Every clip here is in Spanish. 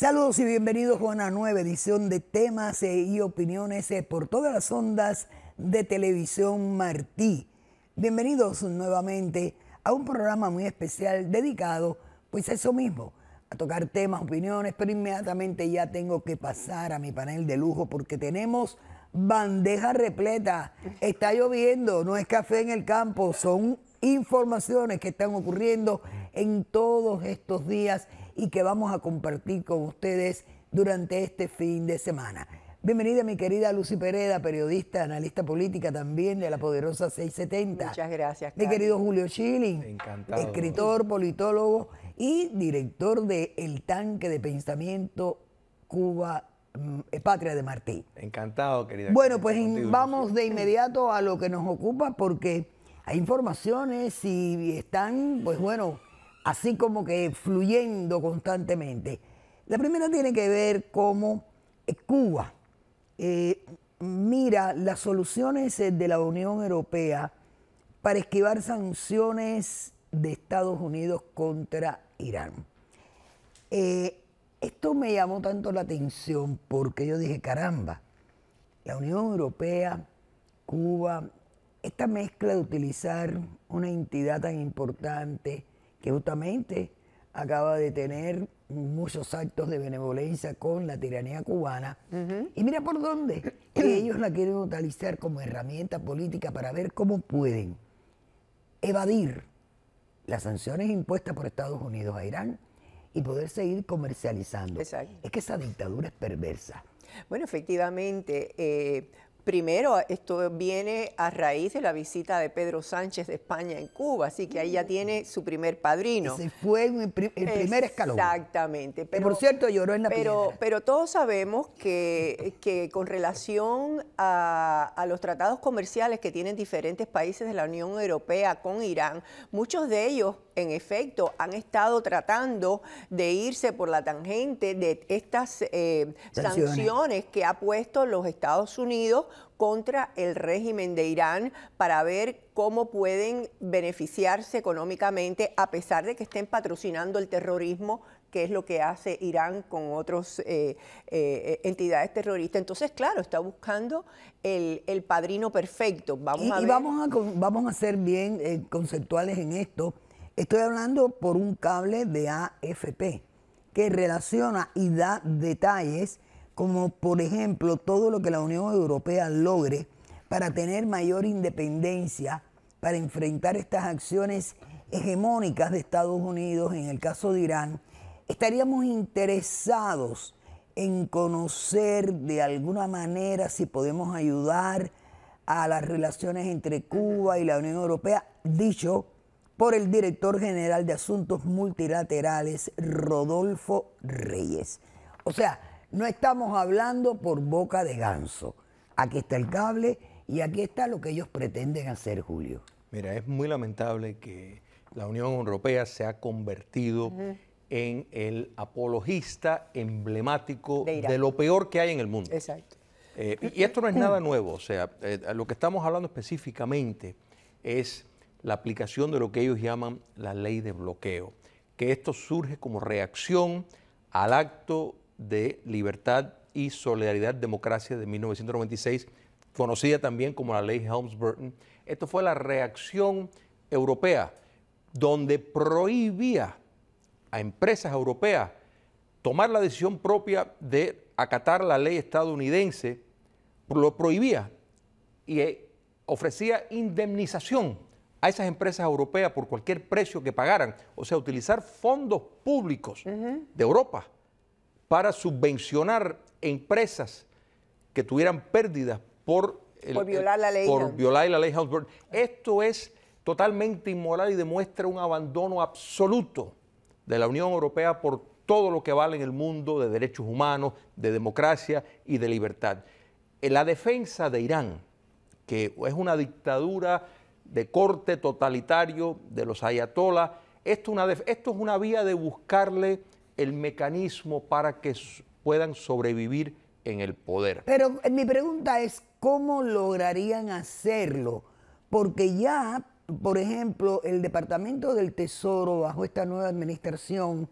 Saludos y bienvenidos a una nueva edición de temas eh, y opiniones eh, por todas las ondas de televisión Martí. Bienvenidos nuevamente a un programa muy especial dedicado pues a eso mismo, a tocar temas, opiniones, pero inmediatamente ya tengo que pasar a mi panel de lujo porque tenemos bandeja repleta. Está lloviendo, no es café en el campo, son informaciones que están ocurriendo en todos estos días y que vamos a compartir con ustedes durante este fin de semana. Bienvenida mi querida Lucy Pereda, periodista, analista política también de la poderosa 670. Muchas gracias. Mi querido Julio Schilling, Encantado. escritor, politólogo y director de El Tanque de Pensamiento Cuba, mm, eh, Patria de Martí. Encantado, querida. Bueno, pues Contigo, vamos de inmediato a lo que nos ocupa porque hay informaciones y están, pues bueno, así como que fluyendo constantemente. La primera tiene que ver cómo eh, Cuba eh, mira las soluciones eh, de la Unión Europea para esquivar sanciones de Estados Unidos contra Irán. Esto me llamó tanto la atención porque yo dije, caramba, la Unión Europea, Cuba, esta mezcla de utilizar una entidad tan importante que justamente acaba de tener muchos actos de benevolencia con la tiranía cubana. Y mira por dónde. Ellos la quieren utilizar como herramienta política para ver cómo pueden evadir las sanciones impuestas por Estados Unidos a Irán y poder seguir comercializando. Exacto. Es que esa dictadura es perversa. Bueno, efectivamente, eh, primero esto viene a raíz de la visita de Pedro Sánchez de España en Cuba, así que ahí ya tiene su primer padrino. Ese fue el, pri- el primer escalón. Exactamente. Que, por cierto lloró en la pero, piedra. pero todos sabemos que, que con relación a, a los tratados comerciales que tienen diferentes países de la Unión Europea con Irán, muchos de ellos, en efecto, han estado tratando de irse por la tangente de estas eh, Sanciones. sanciones que ha puesto los Estados Unidos contra el régimen de Irán para ver cómo pueden beneficiarse económicamente a pesar de que estén patrocinando el terrorismo que es lo que hace Irán con otras entidades terroristas. Entonces, claro, está buscando el, el padrino perfecto. Vamos y a y ver. vamos, a, vamos a ser bien eh, conceptuales en esto. Estoy hablando por un cable de AFP que relaciona y da detalles como por ejemplo todo lo que la Unión Europea logre para tener mayor independencia, para enfrentar estas acciones hegemónicas de Estados Unidos, en el caso de Irán, estaríamos interesados en conocer de alguna manera si podemos ayudar a las relaciones entre Cuba y la Unión Europea, dicho por el director general de Asuntos Multilaterales, Rodolfo Reyes. O sea, no estamos hablando por boca de ganso. Aquí está el cable y aquí está lo que ellos pretenden hacer, Julio. Mira, es muy lamentable que la Unión Europea se ha convertido en el apologista emblemático De lo peor que hay en el mundo. Exacto. Eh, y y esto no es nada nuevo, o sea, eh, lo que estamos hablando específicamente es la aplicación de lo que ellos llaman la ley de bloqueo, que esto surge como reacción al acto de libertad y solidaridad democracia de 1996, conocida también como la ley Helms-Burton. Esto fue la reacción europea, donde prohibía a empresas europeas tomar la decisión propia de acatar la ley estadounidense, lo prohibía y eh, ofrecía indemnización a esas empresas europeas por cualquier precio que pagaran, o sea, utilizar fondos públicos de Europa para subvencionar empresas que tuvieran pérdidas por, el- Por violar la ley por violar la ley. Esto es totalmente inmoral y demuestra un abandono absoluto de la Unión Europea por todo lo que vale en el mundo de derechos humanos, de democracia y de libertad. En la defensa de Irán, que es una dictadura de corte totalitario de los ayatolás, esto, es una def- esto es una vía de buscarle el mecanismo para que puedan sobrevivir en el poder. Pero eh, mi pregunta es, ¿cómo lograrían hacerlo? Porque ya, por ejemplo, el Departamento del Tesoro bajo esta nueva administración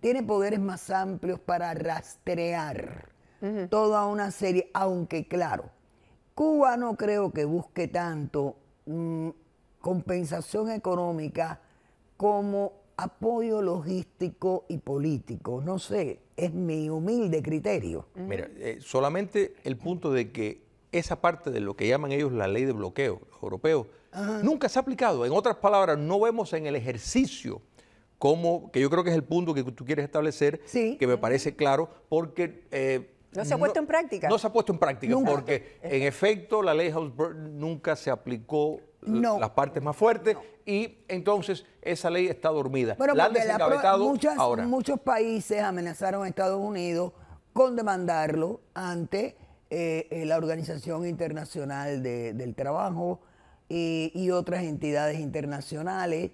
tiene poderes más amplios para rastrear toda una serie, aunque claro, Cuba no creo que busque tanto mm, compensación económica como apoyo logístico y político. No sé, es mi humilde criterio. Mira, eh, solamente el punto de que esa parte de lo que llaman ellos la ley de bloqueo, los europeos, nunca se ha aplicado. En otras palabras, no vemos en el ejercicio como, que yo creo que es el punto que tú quieres establecer, que me parece claro, porque... Eh, no se ha puesto en práctica. No se ha puesto en práctica, porque en efecto la ley House nunca se aplicó las partes más fuertes y entonces esa ley está dormida. Bueno, la han Muchos países amenazaron a Estados Unidos con demandarlo ante eh, eh, la Organización Internacional del Trabajo y, otras entidades internacionales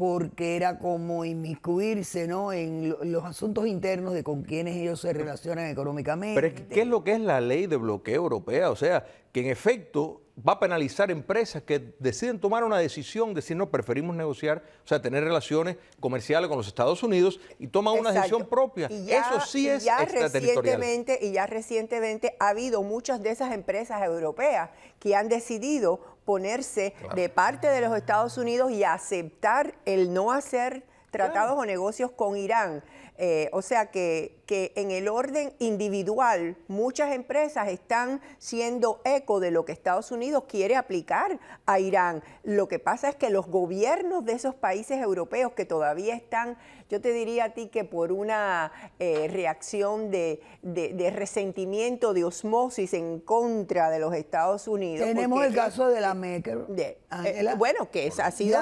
porque era como inmiscuirse ¿no? en los asuntos internos de con quienes ellos se relacionan económicamente. Pero ¿qué es lo que es la ley de bloqueo europea? O sea, que en efecto va a penalizar empresas que deciden tomar una decisión, decir, no, preferimos negociar, o sea, tener relaciones comerciales con los Estados Unidos y toman una decisión propia. Eso sí es ya recientemente Y ya recientemente ha habido muchas de esas empresas europeas que han decidido ponerse de parte de los Estados Unidos y aceptar el no hacer tratados o negocios con Irán. Eh, o sea que, que, en el orden individual muchas empresas están siendo eco de lo que Estados Unidos quiere aplicar a Irán. Lo que pasa es que los gobiernos de esos países europeos que todavía están, yo te diría a ti que por una eh, reacción de, resentimiento, de osmosis en contra de los Estados Unidos. Tenemos el caso de la Merkel. Eh, bueno, que es, ha sido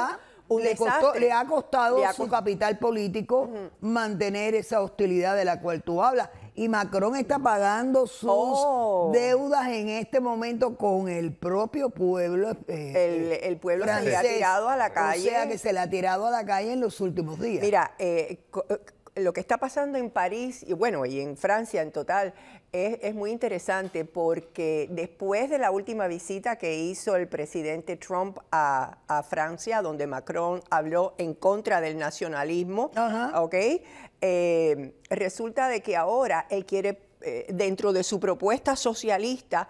le, ha costado su capital político mantener esa hostilidad de la cual tú hablas. Y Macron está pagando sus oh. deudas en este momento con el propio pueblo. Eh, el, pueblo se le ha tirado a la calle. O sea, que se le ha tirado a la calle en los últimos días. Mira, eh, eh lo que está pasando en París y bueno, y en Francia en total es, muy interesante porque después de la última visita que hizo el presidente Trump a, Francia, donde Macron habló en contra del nacionalismo, eh, resulta de que ahora él quiere, eh, dentro de su propuesta socialista,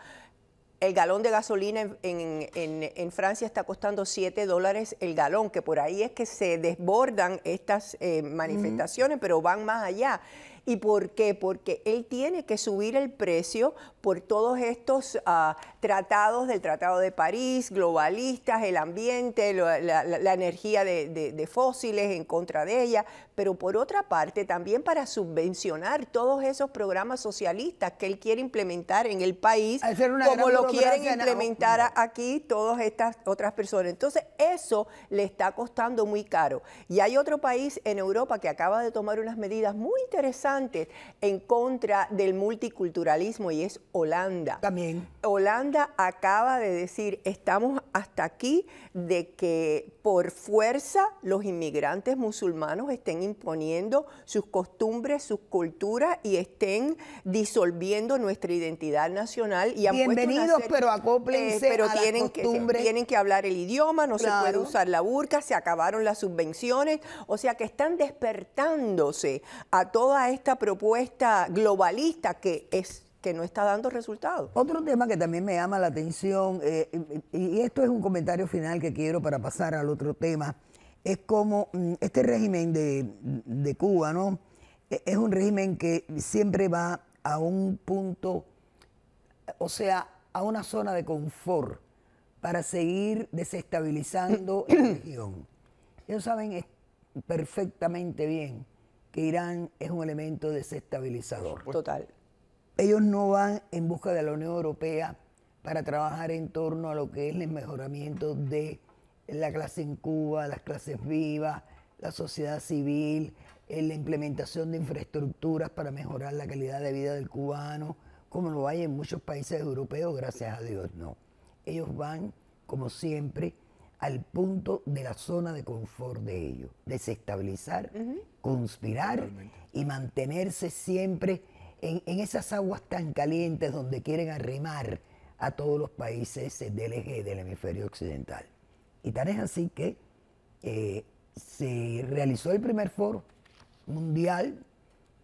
el galón de gasolina en, Francia está costando 7 dólares el galón, que por ahí es que se desbordan estas eh, manifestaciones, pero van más allá. ¿Y por qué? Porque él tiene que subir el precio por todos estos ah, tratados del Tratado de París, globalistas, el ambiente, la, energía de, fósiles en contra de ella, pero por otra parte también para subvencionar todos esos programas socialistas que él quiere implementar en el país, como lo quieren implementar aquí todas estas otras personas. Entonces eso le está costando muy caro. Y hay otro país en Europa que acaba de tomar unas medidas muy interesantes en contra del multiculturalismo y es Holanda. También. Holanda acaba de decir, estamos hasta aquí de que por fuerza los inmigrantes musulmanos estén imponiendo sus costumbres, sus culturas y estén disolviendo nuestra identidad nacional. Y Bienvenidos, pero acóplense eh, pero tienen Que, tienen que hablar el idioma, no se puede usar la burka, se acabaron las subvenciones, o sea que están despertándose a toda esta propuesta globalista que es que no está dando resultados. Otro tema que también me llama la atención, eh, y esto es un comentario final que quiero para pasar al otro tema, es como mm, este régimen de, Cuba, ¿no? E, es un régimen que siempre va a un punto, o sea, a una zona de confort para seguir desestabilizando la región. Ellos saben perfectamente bien que Irán es un elemento desestabilizador. Total. Ellos no van en busca de la Unión Europea para trabajar en torno a lo que es el mejoramiento de la clase en Cuba, las clases vivas, la sociedad civil, la implementación de infraestructuras para mejorar la calidad de vida del cubano, como lo hay en muchos países europeos, gracias a Dios, no. Ellos van, como siempre, al punto de la zona de confort de ellos, desestabilizar, conspirar y mantenerse siempre en, esas aguas tan calientes donde quieren arrimar a todos los países del eje del hemisferio occidental. Y tal es así que eh, se realizó el primer foro mundial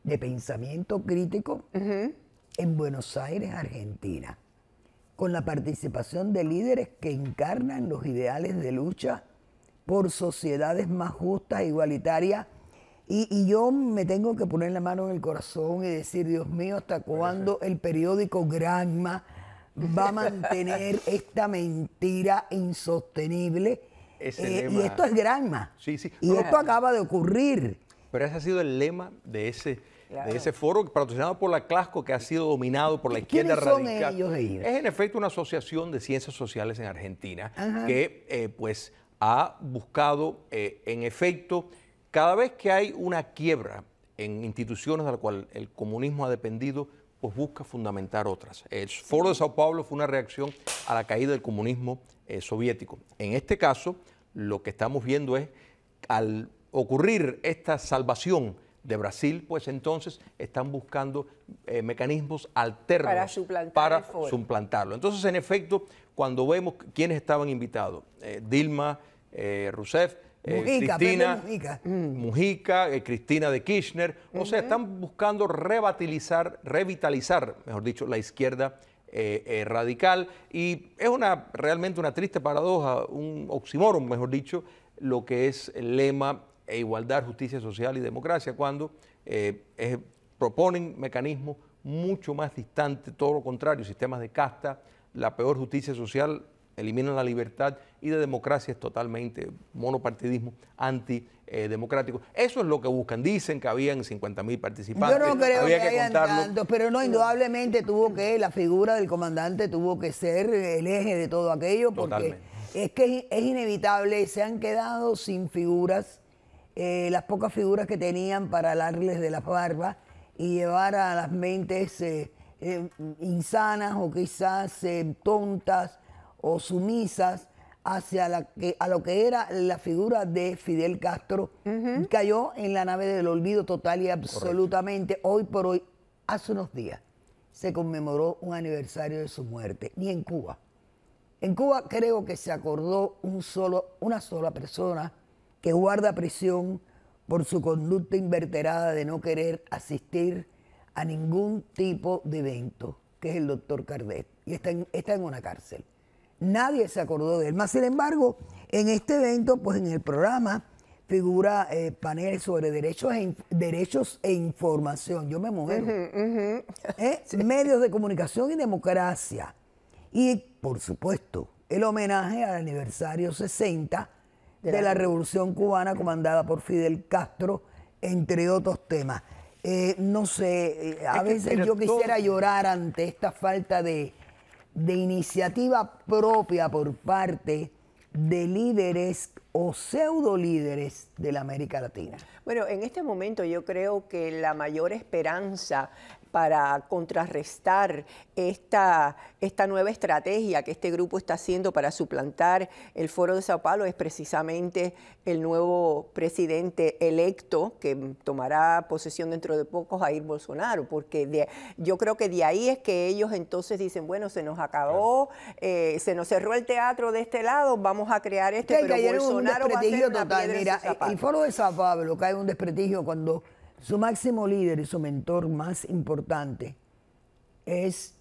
de pensamiento crítico en Buenos Aires, Argentina, con la participación de líderes que encarnan los ideales de lucha por sociedades más justas e igualitarias. Y, y yo me tengo que poner la mano en el corazón y decir, Dios mío, ¿hasta cuándo el periódico Granma va a mantener esta mentira insostenible? Eh, y esto es Granma. Sí, sí. Y No, no. esto acaba de ocurrir. Pero ese ha sido el lema de ese, Claro. de ese foro patrocinado por la Clasco que ha sido dominado por la izquierda ¿Quiénes son radical. ellos, ellos? Es en efecto una asociación de ciencias sociales en Argentina Ajá. que eh, pues ha buscado eh, en efecto cada vez que hay una quiebra en instituciones de la cual el comunismo ha dependido, pues busca fundamentar otras. El foro de Sao Paulo fue una reacción a la caída del comunismo eh, soviético. En este caso, lo que estamos viendo es al ocurrir esta salvación de Brasil, pues entonces están buscando eh, mecanismos alternos Para suplantar para suplantarlo. Entonces, en efecto, cuando vemos quiénes estaban invitados, eh, Dilma Rousseff, Mujica, Cristina Mujica. Mujica, eh, Cristina de Kirchner, o sea, están buscando revitalizar, revitalizar, mejor dicho, la izquierda eh, eh, radical. Y es una realmente una triste paradoja, un oxímoron, mejor dicho, lo que es el lema e igualdad, justicia social y democracia, cuando eh, es- proponen mecanismos mucho más distantes, todo lo contrario, sistemas de casta, la peor justicia social, eliminan la libertad y de democracia es totalmente monopartidismo antidemocrático. Eso es lo que buscan. Dicen que habían 50 mil participantes. Yo no creo había que, hayan contarlo. tantos, pero no, indudablemente tuvo que, la figura del comandante tuvo que ser el eje de todo aquello, porque Totalmente. es que es, es inevitable, se han quedado sin figuras, eh, las pocas figuras que tenían para alarles de las barbas y llevar a las mentes eh, eh, insanas o quizás eh, tontas o sumisas hacia la que, a lo que era la figura de Fidel Castro, cayó en la nave del olvido total y absolutamente. Hoy por hoy, hace unos días, se conmemoró un aniversario de su muerte, ni en Cuba. En Cuba creo que se acordó un solo, una sola persona que guarda prisión por su conducta inverterada de no querer asistir a ningún tipo de evento, que es el doctor Cardet, y está en, está en una cárcel. Nadie se acordó de él. Más sin embargo, en este evento, pues en el programa figura eh, paneles sobre derechos e, derechos e información. Yo me muero. ¿Eh? Medios de comunicación y democracia. Y, por supuesto, el homenaje al aniversario 60 de, la Revolución Cubana comandada por Fidel Castro, entre otros temas. Eh, no sé, eh, a Es veces yo todo- quisiera llorar ante esta falta de, de iniciativa propia por parte de líderes o pseudo líderes de la América Latina. Bueno, en este momento yo creo que la mayor esperanza para contrarrestar esta, esta nueva estrategia que este grupo está haciendo para suplantar el Foro de Sao Paulo es precisamente el nuevo presidente electo que tomará posesión dentro de poco, Jair Bolsonaro, porque de- yo creo que de ahí es que ellos entonces dicen, bueno, se nos acabó, eh, se nos cerró el teatro de este lado, vamos a crear este, que pero en un Bolsonaro va a ser total. Mira, zapato. el foro de Sao Pablo cae un desprestigio cuando su máximo líder y su mentor más importante es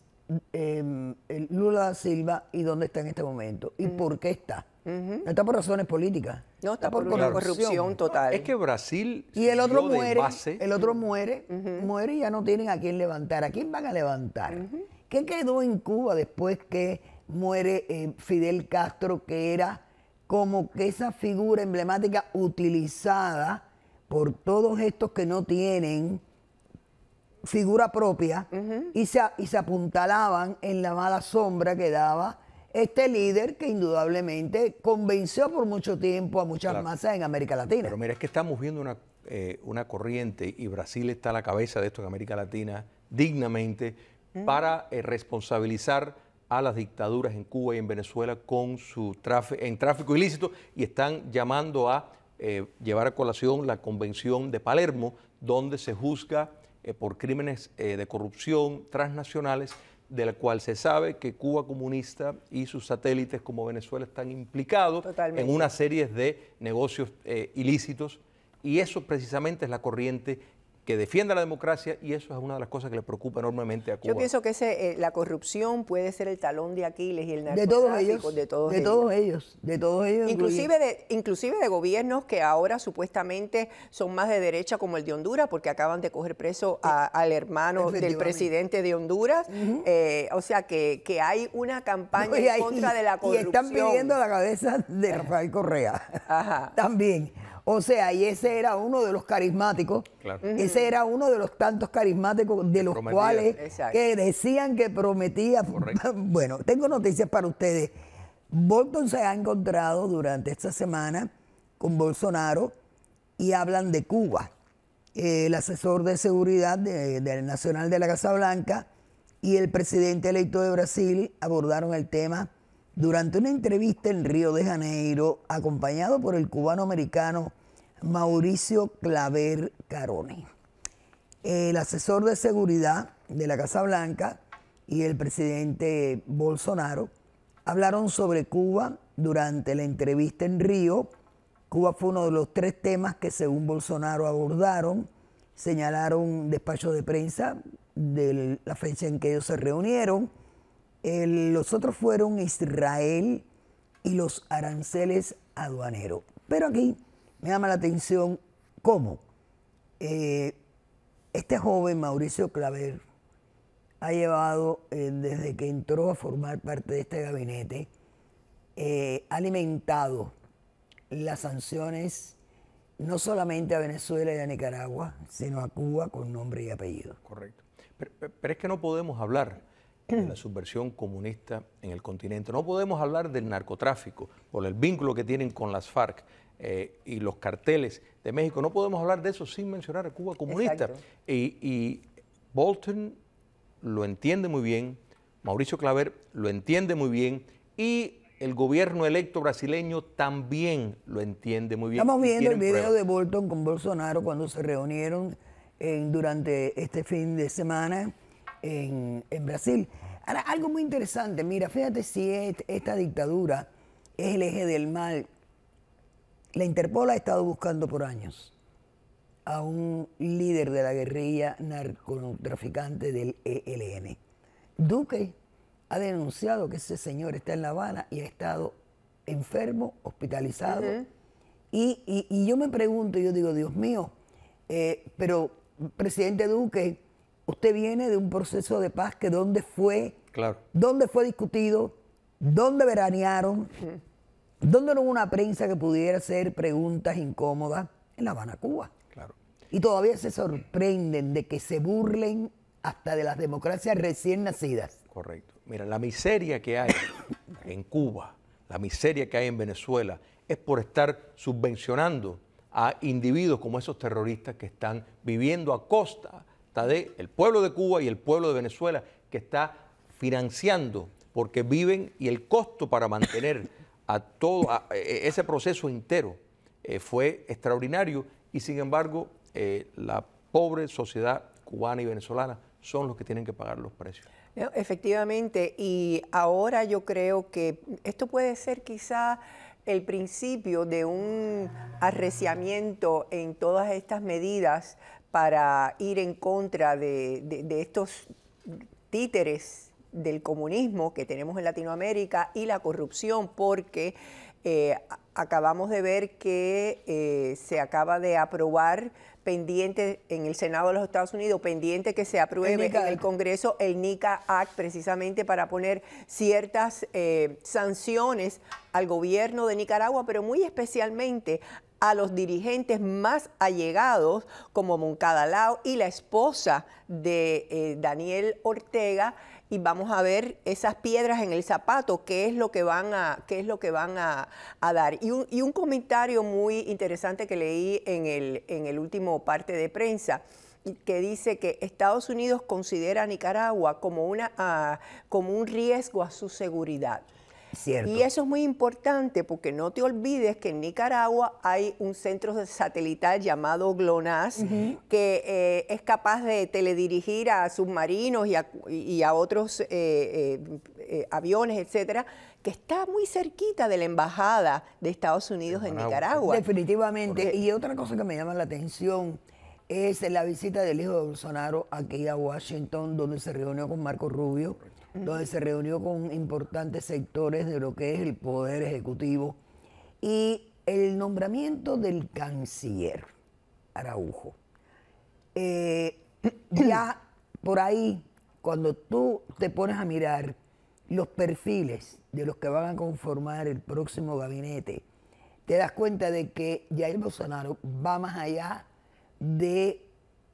eh, el Lula da Silva y dónde está en este momento y por qué está. No está por razones políticas. No, está por una corrupción total. Es que Brasil Y el otro muere, base- el otro muere, muere y ya no tienen a quién levantar. ¿A quién van a levantar? ¿Qué quedó en Cuba después que muere eh, Fidel Castro, que era como que esa figura emblemática utilizada por todos estos que no tienen figura propia y, se, y se apuntalaban en la mala sombra que daba este líder que indudablemente convenció por mucho tiempo a muchas Claro. masas en América Latina. Pero mira, es que estamos viendo una, eh, una corriente y Brasil está a la cabeza de esto en América Latina dignamente para eh, responsabilizar a las dictaduras en Cuba y en Venezuela con su tráfico, en tráfico ilícito y están llamando a eh, llevar a colación la Convención de Palermo, donde se juzga eh, por crímenes eh, de corrupción transnacionales, de la cual se sabe que Cuba comunista y sus satélites como Venezuela están implicados Totalmente. en una serie de negocios ilícitos y eso precisamente es la corriente que defienda la democracia y eso es una de las cosas que le preocupa enormemente a Cuba. Yo pienso que ese, eh, la corrupción puede ser el talón de Aquiles y el de todos ellos, de todos de ellos. todos ellos, de todos ellos, inclusive de, inclusive de gobiernos que ahora supuestamente son más de derecha como el de Honduras, porque acaban de coger preso al hermano del presidente de Honduras, eh, o sea que, que, hay una campaña en contra de la corrupción. Y están pidiendo la cabeza de Rafael Correa, Ajá. también. O sea, y ese era uno de los carismáticos, ese era uno de los tantos carismáticos de los cuales que decían que prometía. Bueno, tengo noticias para ustedes. Bolton se ha encontrado durante esta semana con Bolsonaro y hablan de Cuba. El asesor de seguridad del Nacional de la Casa Blanca y el presidente electo de Brasil abordaron el tema durante una entrevista en Río de Janeiro, acompañado por el cubano americano Mauricio Claver Carone. El asesor de seguridad de la Casa Blanca y el presidente Bolsonaro hablaron sobre Cuba durante la entrevista en Río. Cuba fue uno de los tres temas que según Bolsonaro abordaron. Señalaron despacho de prensa de la fecha en que ellos se reunieron los otros fueron Israel y los aranceles aduaneros. Pero aquí me llama la atención cómo eh, este joven Mauricio Claver ha llevado, eh, desde que entró a formar parte de este gabinete, eh, alimentado las sanciones no solamente a Venezuela y a Nicaragua, sino a Cuba con nombre y apellido. Correcto. pero es que no podemos hablar de la subversión comunista en el continente. No podemos hablar del narcotráfico por el vínculo que tienen con las FARC eh, y los carteles de México. No podemos hablar de eso sin mencionar a Cuba comunista. Y, y, Bolton lo entiende muy bien, Mauricio Claver lo entiende muy bien y el gobierno electo brasileño también lo entiende muy bien. Estamos viendo el video de Bolton con Bolsonaro cuando se reunieron en, durante este fin de semana en, Brasil. Ahora, algo muy interesante, mira, fíjate si esta dictadura es el eje del mal. La Interpol ha estado buscando por años a un líder de la guerrilla narcotraficante del ELN. Duque ha denunciado que ese señor está en La Habana y ha estado enfermo, hospitalizado. y, yo me pregunto, yo digo, Dios mío, eh, pero presidente Duque, usted viene de un proceso de paz que dónde fue, claro. dónde fue discutido, dónde veranearon, dónde no hubo una prensa que pudiera hacer preguntas incómodas en La Habana, Cuba. Claro. Y todavía se sorprenden de que se burlen hasta de las democracias recién nacidas. Correcto. Mira, la miseria que hay en Cuba, la miseria que hay en Venezuela, es por estar subvencionando a individuos como esos terroristas que están viviendo a costa de el pueblo de Cuba y el pueblo de Venezuela que está financiando porque viven y el costo para mantener a todo e, ese proceso entero eh, fue extraordinario y sin embargo eh, la pobre sociedad cubana y venezolana son los que tienen que pagar los precios. Efectivamente, y ahora yo creo que esto puede ser quizá el principio de un arreciamiento en todas estas medidas para ir en contra de, estos títeres del comunismo que tenemos en Latinoamérica y la corrupción, porque eh, acabamos de ver que eh, se acaba de aprobar pendiente en el Senado de los Estados Unidos, pendiente que se apruebe en el Congreso el NICA Act precisamente para poner ciertas eh, sanciones al gobierno de Nicaragua, pero muy especialmente a los dirigentes más allegados como Moncada Lao y la esposa de eh, Daniel Ortega y vamos a ver esas piedras en el zapato, qué es lo que van a, qué es lo que van a, dar. Y un, y un, comentario muy interesante que leí en el, en el último parte de prensa que dice que Estados Unidos considera a Nicaragua como, una, ah, como un riesgo a su seguridad. Y eso es muy importante porque no te olvides que en Nicaragua hay un centro satelital llamado GLONASS que eh, es capaz de teledirigir a submarinos y a, otros eh, eh, aviones, etcétera, que está muy cerquita de la embajada de Estados Unidos en Nicaragua. Definitivamente. Y otra cosa que me llama la atención es la visita del hijo de Bolsonaro aquí a Washington, donde se reunió con Marco Rubio, donde se reunió con importantes sectores de lo que es el poder ejecutivo y el nombramiento del canciller Araujo. Eh, ya por ahí, cuando tú te pones a mirar los perfiles de los que van a conformar el próximo gabinete, te das cuenta de que Jair Bolsonaro va más allá de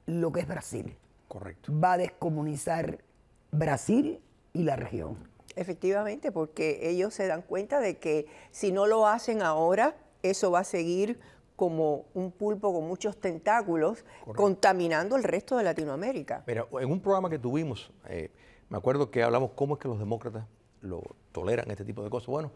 lo que es Brasil. Correcto. Va a descomunizar Brasil y la región. Efectivamente, porque ellos se dan cuenta de que si no lo hacen ahora, eso va a seguir como un pulpo con muchos tentáculos, contaminando el resto de Latinoamérica. Mira, en un programa que tuvimos, eh, me acuerdo que hablamos cómo es que los demócratas lo toleran este tipo de cosas. Bueno,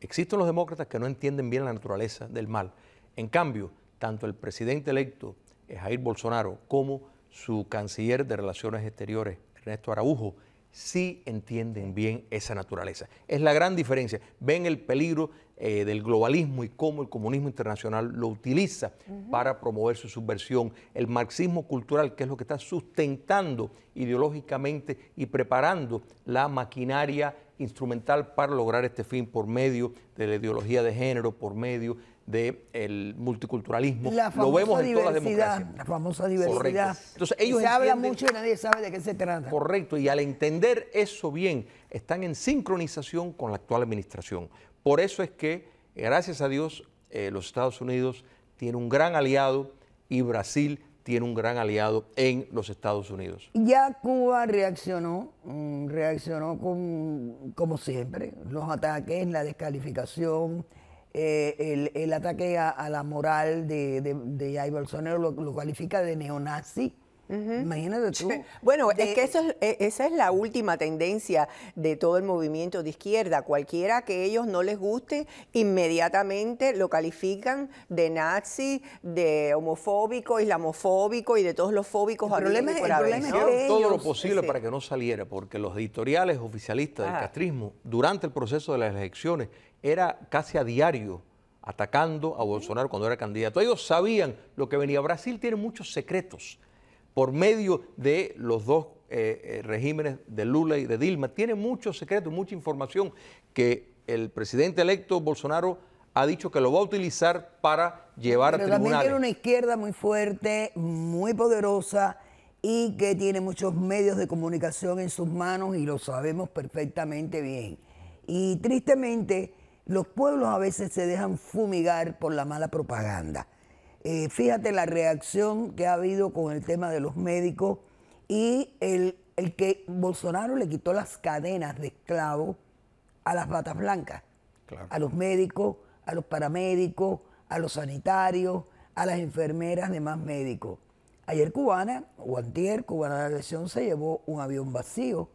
existen los demócratas que no entienden bien la naturaleza del mal. En cambio, tanto el presidente electo Jair Bolsonaro como su canciller de Relaciones Exteriores, Ernesto Araujo, sí entienden bien esa naturaleza. Es la gran diferencia. Ven el peligro eh, del globalismo y cómo el comunismo internacional lo utiliza para promover su subversión. El marxismo cultural, que es lo que está sustentando ideológicamente y preparando la maquinaria instrumental para lograr este fin por medio de la ideología de género, por medio del multiculturalismo. lo vemos en todas las democracias. La famosa diversidad. Entonces, ellos se habla mucho y nadie sabe de qué se trata. Correcto, y al entender eso bien, están en sincronización con la actual administración. Por eso es que, gracias a Dios, eh, los Estados Unidos tienen un gran aliado y Brasil tiene un gran aliado en los Estados Unidos. Ya Cuba reaccionó, mm, reaccionó con, como siempre, los ataques, la descalificación, eh, el, ataque a, la moral de, de, Jair Bolsonaro lo, califica de neonazi. Imagínate tú. Bueno, es que eso e, esa es la última tendencia de todo el movimiento de izquierda. Cualquiera que ellos no les guste, inmediatamente lo califican de nazi, de homofóbico, islamofóbico y de todos los fóbicos. El problema, el problema es todo lo posible para que no saliera, porque los editoriales oficialistas del castrismo, durante el proceso de las elecciones, era casi a diario atacando a Bolsonaro cuando era candidato. Ellos sabían lo que venía. Brasil tiene muchos secretos por medio de los dos eh, eh, regímenes de Lula y de Dilma. Tiene muchos secretos, mucha información que el presidente electo Bolsonaro ha dicho que lo va a utilizar para llevar Pero a tribunales. También tiene una izquierda muy fuerte, muy poderosa y que tiene muchos medios de comunicación en sus manos y lo sabemos perfectamente bien. Y tristemente los pueblos a veces se dejan fumigar por la mala propaganda. Eh, fíjate la reacción que ha habido con el tema de los médicos y el, que Bolsonaro le quitó las cadenas de esclavos a las batas blancas, a los médicos, a los paramédicos, a los sanitarios, a las enfermeras, demás médicos. Ayer Cubana, o antier, Cubana de la Lesión se llevó un avión vacío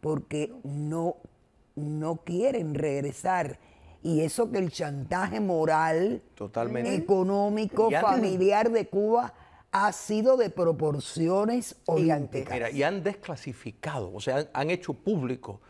porque no, no quieren regresar y eso que el chantaje moral, económico, familiar de Cuba ha sido de proporciones olímpicas. Mira, y han desclasificado, o sea, han, hecho público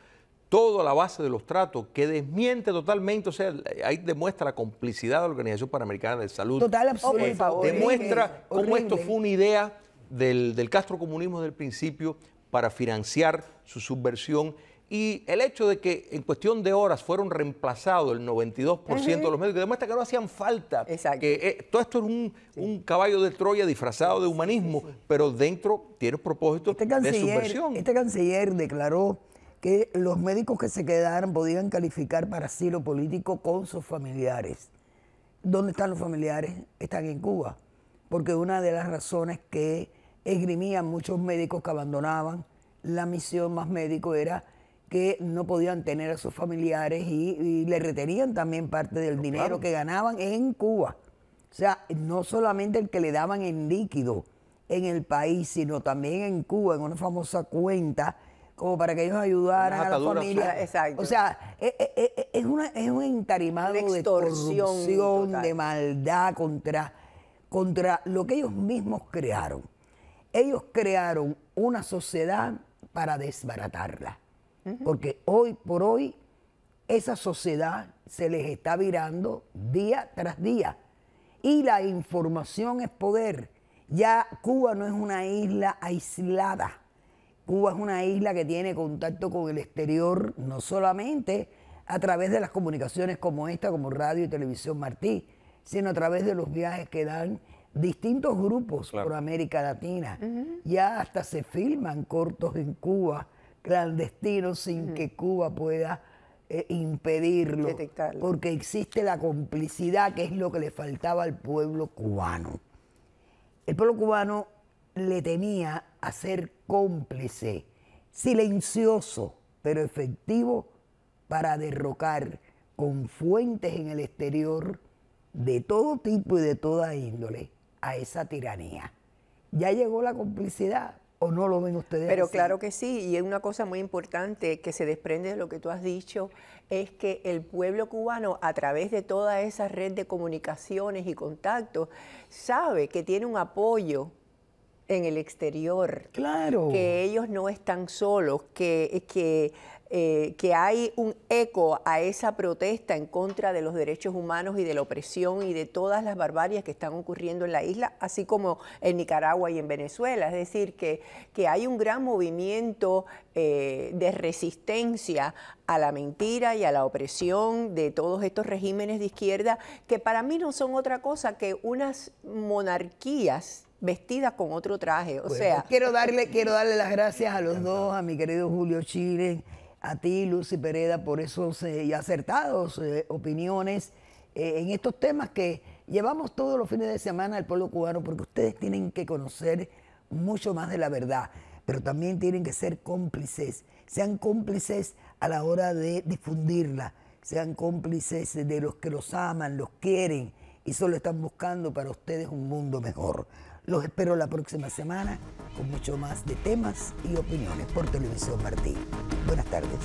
toda la base de los tratos que desmiente totalmente, o sea, ahí demuestra la complicidad de la Organización Panamericana de Salud. Total, absoluto. demuestra cómo esto fue una idea del, del castrocomunismo del principio para financiar su subversión y el hecho de que en cuestión de horas fueron reemplazados el 92% de los médicos demuestra que no hacían falta. Exacto. Que eh, todo esto es un, caballo de Troya disfrazado de humanismo, pero dentro tiene propósito este de subversión. Este canciller declaró que los médicos que se quedaran podían calificar para asilo político con sus familiares. ¿Dónde están los familiares? Están en Cuba. Porque una de las razones que esgrimían muchos médicos que abandonaban la misión más médico era que no podían tener a sus familiares y, le retenían también parte del dinero que ganaban en Cuba. O sea, no solamente el que le daban en líquido en el país, sino también en Cuba, en una famosa cuenta, como para que ellos ayudaran a la familia. Exacto. O sea, e, e, e, es, una, es un entarimado de corrupción, de maldad contra, contra lo que ellos mismos crearon. Ellos crearon una sociedad para desbaratarla porque hoy por hoy esa sociedad se les está virando día tras día. Y la información es poder. Ya Cuba no es una isla aislada. Cuba es una isla que tiene contacto con el exterior, no solamente a través de las comunicaciones como esta, como radio y televisión Martí, sino a través de los viajes que dan distintos grupos por América Latina. Ya hasta se filman cortos en Cuba, clandestinos, sin que Cuba pueda eh, impedirlo, porque existe la complicidad, que es lo que le faltaba al pueblo cubano. El pueblo cubano le temía a ser cómplice, silencioso, pero efectivo, para derrocar con fuentes en el exterior de todo tipo y de toda índole a esa tiranía. ¿Ya llegó la complicidad o no lo ven ustedes? Pero claro que sí, y es una cosa muy importante que se desprende de lo que tú has dicho, es que el pueblo cubano a través de toda esa red de comunicaciones y contactos sabe que tiene un apoyo en el exterior. Claro. Que ellos no están solos, que, que eh, que hay un eco a esa protesta en contra de los derechos humanos y de la opresión y de todas las barbarias que están ocurriendo en la isla, así como en Nicaragua y en Venezuela. Es decir, que, que hay un gran movimiento eh, de resistencia a la mentira y a la opresión de todos estos regímenes de izquierda, que para mí no son otra cosa que unas monarquías vestidas con otro traje. O sea, quiero darle, quiero darle las gracias a los dos, a mi querido Julio Chile a ti, Lucy Pereda, por esos eh, acertados eh, opiniones eh, en estos temas que llevamos todos los fines de semana al pueblo cubano, porque ustedes tienen que conocer mucho más de la verdad, pero también tienen que ser cómplices, sean cómplices a la hora de difundirla, sean cómplices de los que los aman, los quieren y solo están buscando para ustedes un mundo mejor. Los espero la próxima semana con mucho más de temas y opiniones por Televisión Martín. Buenas tardes.